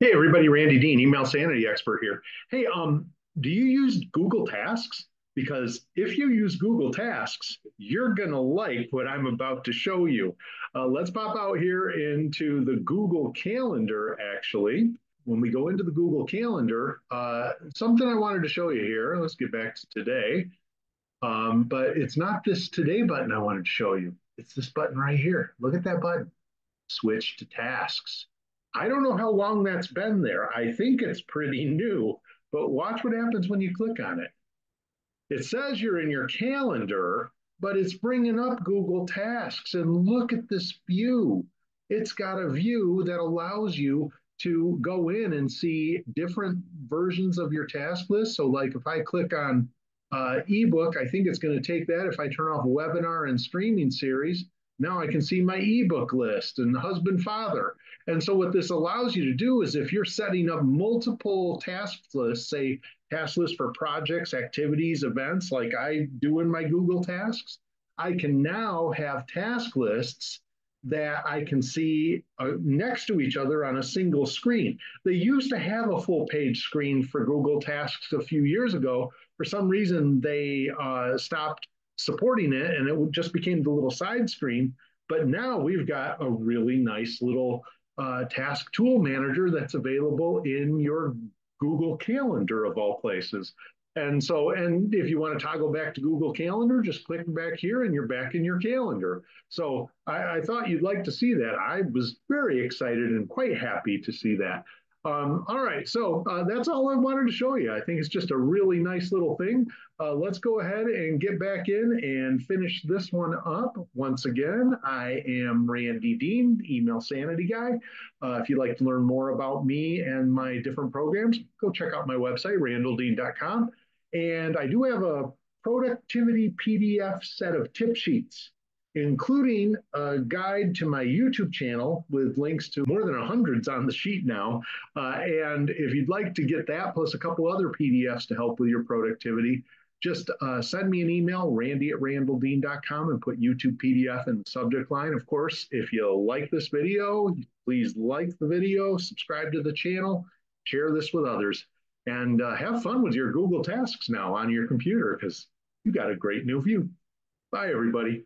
Hey everybody, Randy Dean, email sanity expert here. Hey, um, do you use Google Tasks? Because if you use Google Tasks, you're gonna like what I'm about to show you. Uh, let's pop out here into the Google Calendar, actually. When we go into the Google Calendar, uh, something I wanted to show you here. Let's get back to today. Um, but it's not this today button I wanted to show you. It's this button right here. Look at that button. Switch to tasks. I don't know how long that's been there. I think it's pretty new, but watch what happens when you click on it. It says you're in your calendar, but it's bringing up Google Tasks. And look at this view. It's got a view that allows you to go in and see different versions of your task list. So, like if I click on uh, ebook, I think it's going to take that. If I turn off webinar and streaming series, now I can see my ebook list and husband, father. And so what this allows you to do is if you're setting up multiple task lists, say task lists for projects, activities, events, like I do in my Google Tasks, I can now have task lists that I can see uh, next to each other on a single screen. They used to have a full page screen for Google Tasks a few years ago. For some reason, they uh, stopped supporting it and it just became the little side screen. But now we've got a really nice little uh, task tool manager that's available in your Google Calendar of all places. And so, and if you want to toggle back to Google Calendar, just click back here and you're back in your calendar. So I, I thought you'd like to see that. I was very excited and quite happy to see that. Um, all right, so uh, that's all I wanted to show you. I think it's just a really nice little thing. Uh, let's go ahead and get back in and finish this one up. Once again, I am Randy Dean, Email Sanity Guy. Uh, if you'd like to learn more about me and my different programs, go check out my website, randalldean.com. And I do have a productivity PDF set of tip sheets including a guide to my YouTube channel with links to more than hundreds on the sheet now. Uh, and if you'd like to get that, plus a couple other PDFs to help with your productivity, just uh, send me an email, randy at randalldean.com, and put YouTube PDF in the subject line. Of course, if you like this video, please like the video, subscribe to the channel, share this with others, and uh, have fun with your Google Tasks now on your computer because you got a great new view. Bye, everybody.